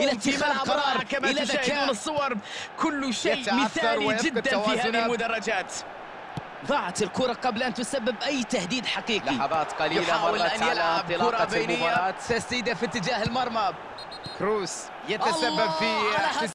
إلى اتخاذ ملعب قرار، كما إلى تشاهدون ذكاء. الصور. كل شيء مثالي جدا في هذه المدرجات. ضاعت الكرة قبل أن تسبب أي تهديد حقيقي. لحظات قليلة مرت على انطلاقة المباراة. تسديدة في اتجاه المرمى. كروس يتسبب في